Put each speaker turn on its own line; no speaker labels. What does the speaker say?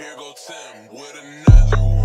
Here go Tim with another one.